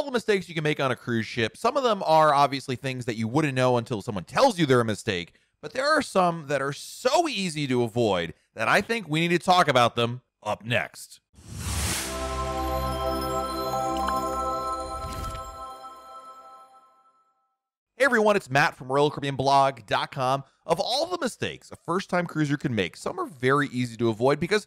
all the mistakes you can make on a cruise ship, some of them are obviously things that you wouldn't know until someone tells you they're a mistake, but there are some that are so easy to avoid that I think we need to talk about them up next. Hey everyone, it's Matt from RoyalCaribbeanBlog.com. Of all the mistakes a first time cruiser can make, some are very easy to avoid because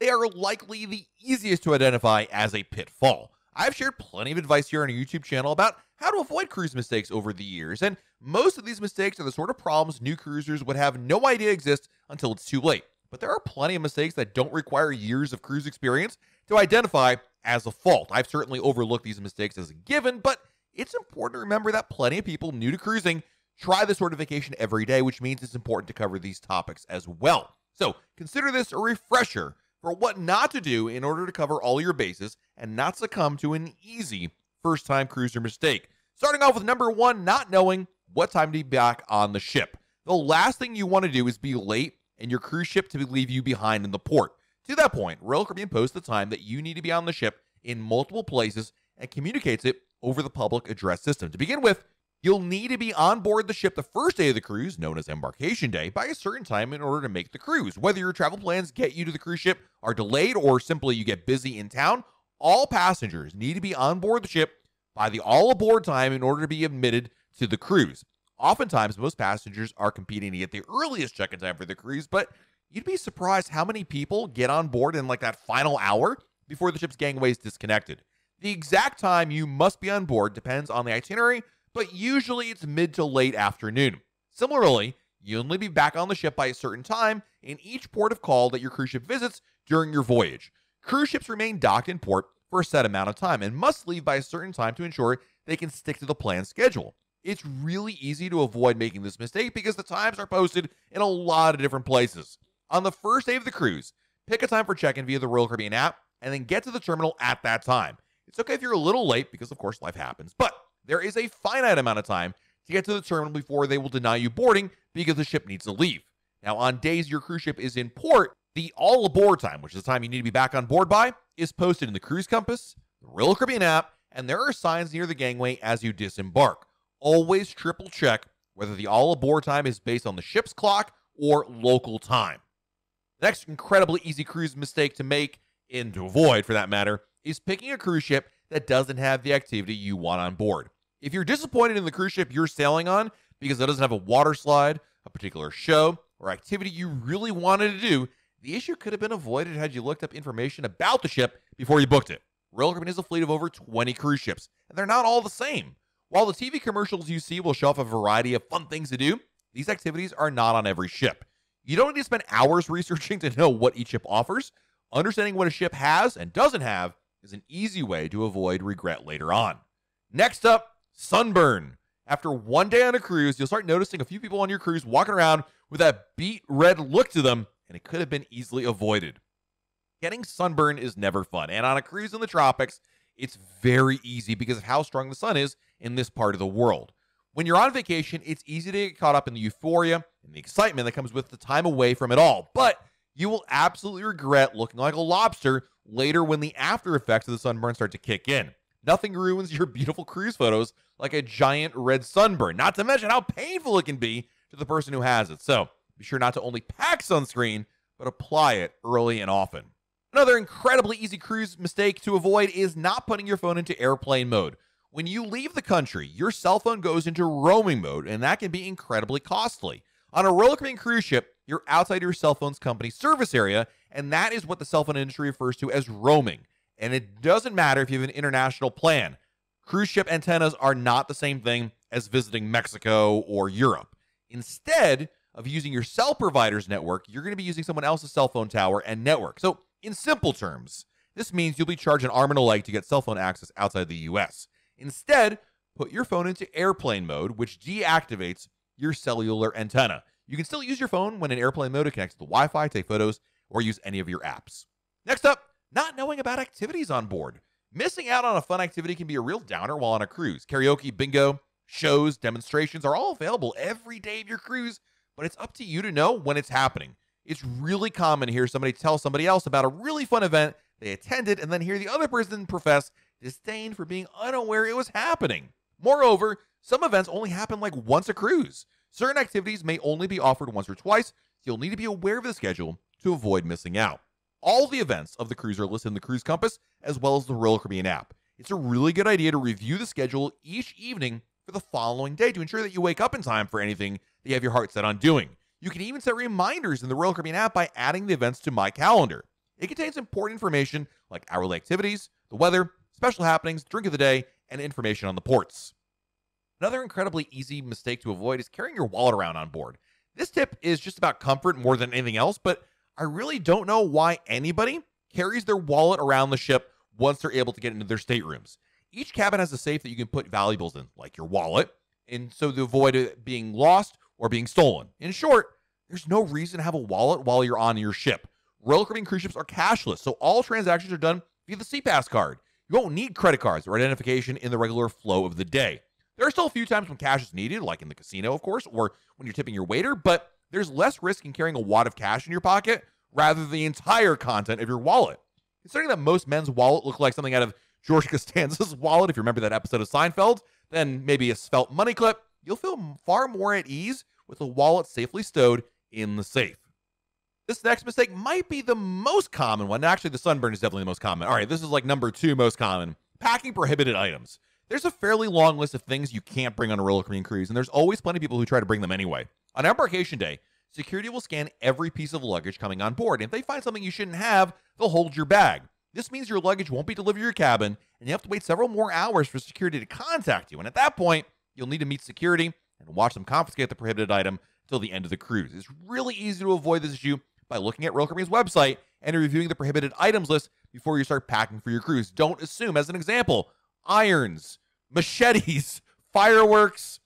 they are likely the easiest to identify as a pitfall. I've shared plenty of advice here on our YouTube channel about how to avoid cruise mistakes over the years, and most of these mistakes are the sort of problems new cruisers would have no idea exist until it's too late. But there are plenty of mistakes that don't require years of cruise experience to identify as a fault. I've certainly overlooked these mistakes as a given, but it's important to remember that plenty of people new to cruising try this sort of vacation every day, which means it's important to cover these topics as well. So consider this a refresher for what not to do in order to cover all your bases and not succumb to an easy first time cruiser mistake. Starting off with number one, not knowing what time to be back on the ship. The last thing you want to do is be late and your cruise ship to leave you behind in the port. To that point, Royal Caribbean posts the time that you need to be on the ship in multiple places and communicates it over the public address system. To begin with, you'll need to be on board the ship the first day of the cruise, known as embarkation day, by a certain time in order to make the cruise. Whether your travel plans get you to the cruise ship are delayed or simply you get busy in town, all passengers need to be on board the ship by the all aboard time in order to be admitted to the cruise. Oftentimes, most passengers are competing to get the earliest check in time for the cruise, but you'd be surprised how many people get on board in like that final hour before the ship's gangway is disconnected. The exact time you must be on board depends on the itinerary, but usually it's mid to late afternoon. Similarly, you'll only be back on the ship by a certain time in each port of call that your cruise ship visits during your voyage. Cruise ships remain docked in port for a set amount of time and must leave by a certain time to ensure they can stick to the planned schedule. It's really easy to avoid making this mistake because the times are posted in a lot of different places. On the first day of the cruise, pick a time for check in via the Royal Caribbean app and then get to the terminal at that time. It's okay if you're a little late because, of course, life happens, but there is a finite amount of time to get to the terminal before they will deny you boarding because the ship needs to leave. Now, on days your cruise ship is in port, the all aboard time, which is the time you need to be back on board by, is posted in the Cruise Compass, the Royal Caribbean app, and there are signs near the gangway as you disembark. Always triple check whether the all aboard time is based on the ship's clock or local time. The next incredibly easy cruise mistake to make, and to avoid for that matter, is picking a cruise ship that doesn't have the activity you want on board. If you're disappointed in the cruise ship you're sailing on because it doesn't have a water slide, a particular show, or activity you really wanted to do, the issue could have been avoided had you looked up information about the ship before you booked it. Royal Caribbean has a fleet of over 20 cruise ships, and they're not all the same. While the TV commercials you see will show off a variety of fun things to do, these activities are not on every ship. You don't need to spend hours researching to know what each ship offers. Understanding what a ship has and doesn't have is an easy way to avoid regret later on. Next up, sunburn. After one day on a cruise, you'll start noticing a few people on your cruise walking around with that beet red look to them, and it could have been easily avoided. Getting sunburn is never fun, and on a cruise in the tropics, it's very easy because of how strong the sun is in this part of the world. When you're on vacation, it's easy to get caught up in the euphoria and the excitement that comes with the time away from it all, but you will absolutely regret looking like a lobster later when the after effects of the sunburn start to kick in. Nothing ruins your beautiful cruise photos like a giant red sunburn, not to mention how painful it can be to the person who has it. So be sure not to only pack sunscreen, but apply it early and often. Another incredibly easy cruise mistake to avoid is not putting your phone into airplane mode. When you leave the country, your cell phone goes into roaming mode, and that can be incredibly costly. On a Caribbean cruise ship, you're outside your cell phone's company service area, and that is what the cell phone industry refers to as roaming. And it doesn't matter if you have an international plan. Cruise ship antennas are not the same thing as visiting Mexico or Europe. Instead of using your cell provider's network, you're going to be using someone else's cell phone tower and network. So, in simple terms, this means you'll be charged an arm and a leg to get cell phone access outside the US. Instead, put your phone into airplane mode, which deactivates your cellular antenna. You can still use your phone when in airplane mode to connect to the Wi Fi, take photos, or use any of your apps. Next up, not knowing about activities on board. Missing out on a fun activity can be a real downer while on a cruise. Karaoke, bingo, shows, demonstrations are all available every day of your cruise, but it's up to you to know when it's happening. It's really common to hear somebody tell somebody else about a really fun event they attended and then hear the other person profess disdain for being unaware it was happening. Moreover, some events only happen like once a cruise. Certain activities may only be offered once or twice, so you'll need to be aware of the schedule to avoid missing out. All the events of the cruise are listed in the Cruise Compass as well as the Royal Caribbean app. It's a really good idea to review the schedule each evening for the following day to ensure that you wake up in time for anything that you have your heart set on doing. You can even set reminders in the Royal Caribbean app by adding the events to My Calendar. It contains important information like hourly activities, the weather, special happenings, drink of the day, and information on the ports. Another incredibly easy mistake to avoid is carrying your wallet around on board. This tip is just about comfort more than anything else, but I really don't know why anybody carries their wallet around the ship once they're able to get into their staterooms. Each cabin has a safe that you can put valuables in, like your wallet, and so to avoid it being lost or being stolen. In short, there's no reason to have a wallet while you're on your ship. Royal Caribbean cruise ships are cashless, so all transactions are done via the SeaPass card. You won't need credit cards or identification in the regular flow of the day. There are still a few times when cash is needed, like in the casino, of course, or when you're tipping your waiter, but there's less risk in carrying a wad of cash in your pocket rather than the entire content of your wallet. Considering that most men's wallet look like something out of George Costanza's wallet, if you remember that episode of Seinfeld, then maybe a svelte money clip, you'll feel far more at ease with a wallet safely stowed in the safe. This next mistake might be the most common one. Actually, the sunburn is definitely the most common. All right, this is like number two most common packing prohibited items. There's a fairly long list of things you can't bring on a Royal Caribbean cruise, and there's always plenty of people who try to bring them anyway. On embarkation day, security will scan every piece of luggage coming on board. And if they find something you shouldn't have, they'll hold your bag. This means your luggage won't be delivered to your cabin, and you have to wait several more hours for security to contact you. And at that point, you'll need to meet security and watch them confiscate the prohibited item until the end of the cruise. It's really easy to avoid this issue by looking at Royal Caribbean's website and reviewing the prohibited items list before you start packing for your cruise. Don't assume, as an example, irons, machetes, fireworks,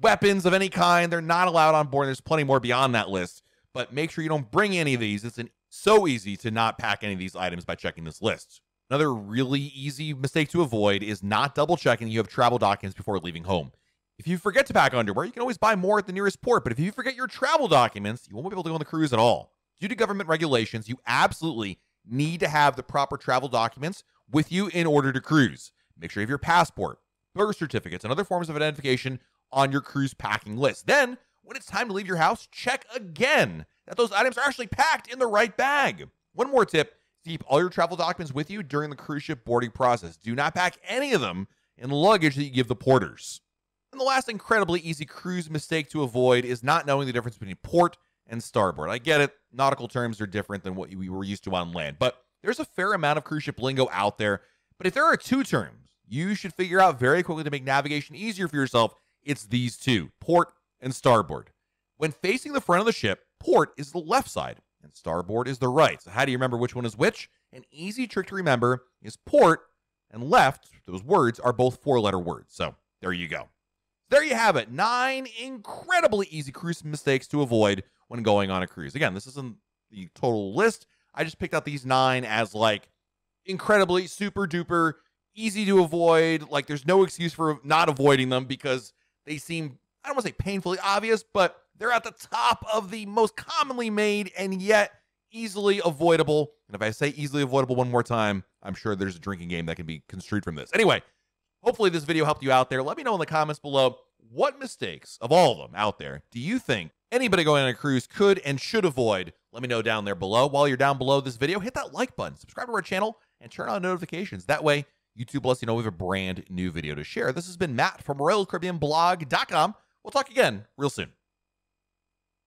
weapons of any kind, they're not allowed on board. There's plenty more beyond that list, but make sure you don't bring any of these. It's an, so easy to not pack any of these items by checking this list. Another really easy mistake to avoid is not double checking you have travel documents before leaving home. If you forget to pack underwear, you can always buy more at the nearest port, but if you forget your travel documents, you won't be able to go on the cruise at all. Due to government regulations, you absolutely need to have the proper travel documents with you in order to cruise. Make sure you have your passport, birth certificates, and other forms of identification on your cruise packing list. Then, when it's time to leave your house, check again that those items are actually packed in the right bag. One more tip keep all your travel documents with you during the cruise ship boarding process. Do not pack any of them in the luggage that you give the porters. And the last incredibly easy cruise mistake to avoid is not knowing the difference between port and starboard. I get it, nautical terms are different than what we were used to on land, but there's a fair amount of cruise ship lingo out there. But if there are two terms you should figure out very quickly to make navigation easier for yourself, it's these two port and starboard. When facing the front of the ship, port is the left side and starboard is the right. So, how do you remember which one is which? An easy trick to remember is port and left. Those words are both four letter words. So, there you go. There you have it. Nine incredibly easy cruise mistakes to avoid when going on a cruise. Again, this isn't the total list. I just picked out these nine as like incredibly super duper easy to avoid. Like, there's no excuse for not avoiding them because they seem, I don't want to say painfully obvious, but they're at the top of the most commonly made and yet easily avoidable. And if I say easily avoidable one more time, I'm sure there's a drinking game that can be construed from this. Anyway, hopefully this video helped you out there. Let me know in the comments below what mistakes of all of them out there do you think anybody going on a cruise could and should avoid? Let me know down there below. While you're down below this video, hit that like button, subscribe to our channel, and turn on notifications. That way, YouTube lets you know we have a brand new video to share. This has been Matt from RoyalCaribbeanBlog.com. We'll talk again real soon.